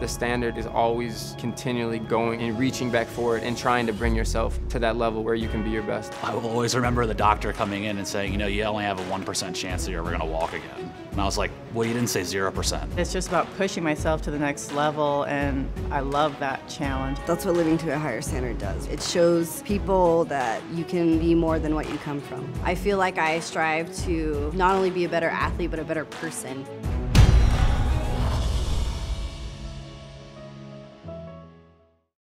The standard is always continually going and reaching back for it and trying to bring yourself to that level where you can be your best. I will always remember the doctor coming in and saying, you know, you only have a 1% chance that you're ever going to walk again. And I was like, well, you didn't say 0%. It's just about pushing myself to the next level, and I love that challenge. That's what living to a higher standard does. It shows people that you can be more than what you come from. I feel like I strive to not only be a better athlete, but a better person.